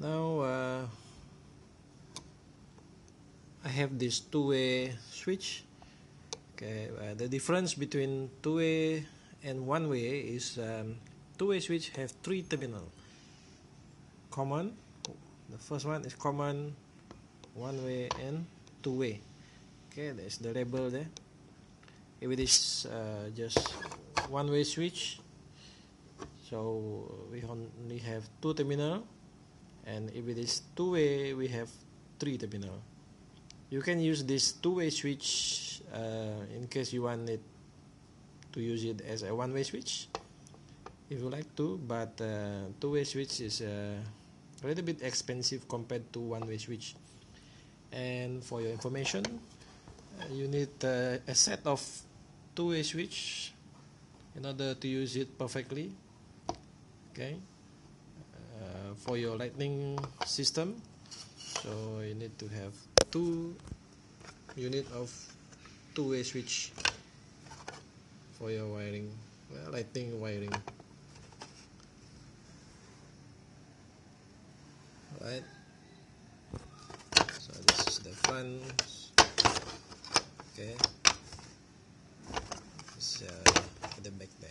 now uh, I have this two-way switch. Okay uh, the difference between two-way and one-way is um, two-way switch have three terminal. Common the first one is common one-way and two-way. Okay there's the label there. If it is uh, just one-way switch so we only have two terminal and if it is two-way we have three terminal. You can use this two-way switch uh, in case you want it to use it as a one-way switch if you like to but uh, two-way switch is uh, a little bit expensive compared to one-way switch. And for your information uh, you need uh, a set of two-way switch in order to use it perfectly. Okay for your lightning system. So you need to have two unit of two-way switch for your wiring. Well, lighting wiring. Right so this is the front. Okay. This, uh, the back there.